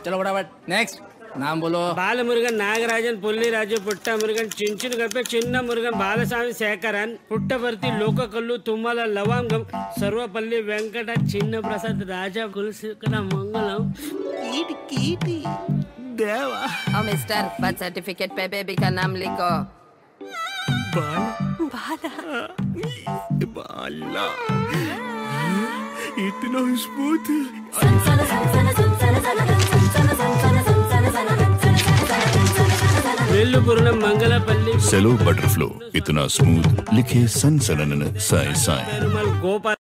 चलो फटाफट नेक्स्ट नाम बोलो బాలమురుగన్ నాగరాజన్ పుల్లిరాజు పుట్ట మురుగన్ చించును కలిపే చిన్న మురుగన్ బాలస్వామి శేఖరన్ పుట్టపర్తి లోకకల్లు తుమ్మల లవాంగం సర్వపల్లి వెంకట చిన్న ప్రసాద్ రాజా కులశేఖర మంగళం కీటి కీటి దేవా और मिस्टर बर्थ सर्टिफिकेट पे बेबी का नाम लिखो బాలా ఇతను స్మూత్ వెల్లుపురుణం మంగళపల్లి సెలో బటర్ఫ్లో ఇతనా స్మూత్ లిఖే సన్ సననన సాయ్ సాయ్.